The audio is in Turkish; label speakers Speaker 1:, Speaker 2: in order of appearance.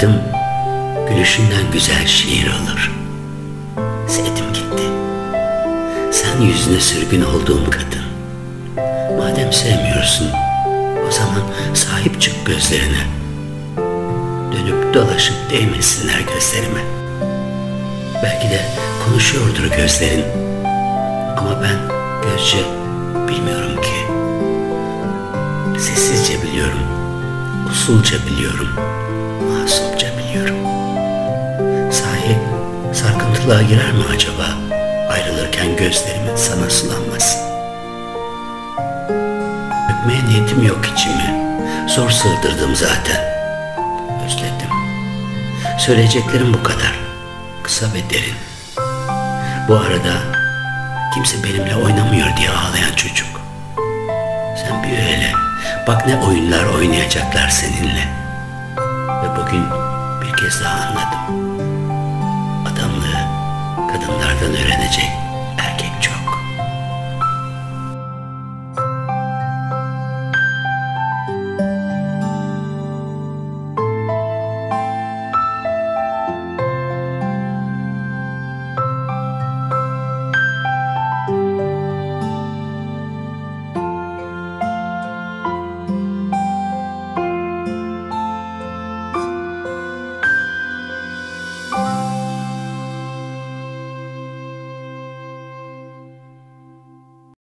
Speaker 1: Baktım gülüşünden güzel şiir olur. Sevdim gitti. Sen yüzüne sürgün olduğum kadın. Madem sevmiyorsun, o zaman sahip çık gözlerine. Dönüp dolaşıp değmesinler gözlerime. Belki de konuşuyordur gözlerin. Ama ben gözce bilmiyorum ki. Sessizce biliyorum, usulca biliyorum, masumca biliyorum. Sahi sarkıntılığa girer mi acaba ayrılırken gözlerimin sana sulanması? Öpmeye niyetim yok içimi, zor sığdırdım zaten. Özledim. Söyleyeceklerim bu kadar, kısa ve derin. Bu arada kimse benimle oynamıyor diye ağlayan çocuk. Sen bir öyle, bak ne oyunlar oynayacaklar seninle. Ve bugün bir kez daha anladım. Adamlığı kadınlardan öğrenecek